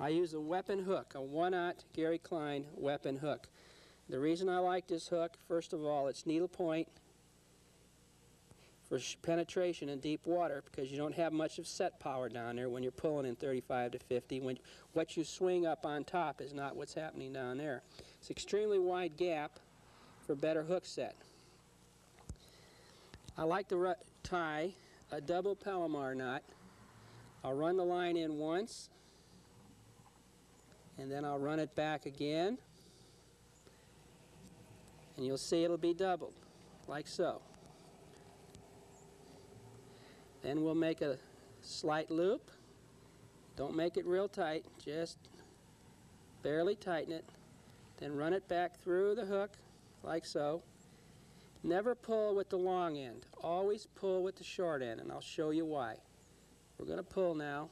I use a weapon hook, a one-aught Gary Klein weapon hook. The reason I like this hook, first of all, it's needle point for penetration in deep water because you don't have much of set power down there when you're pulling in 35 to 50. When what you swing up on top is not what's happening down there. It's extremely wide gap for better hook set. I like to tie a double Palomar knot. I'll run the line in once, and then I'll run it back again, and you'll see it'll be doubled, like so. Then we'll make a slight loop. Don't make it real tight, just barely tighten it. Then run it back through the hook, like so. Never pull with the long end. Always pull with the short end, and I'll show you why. We're going to pull now.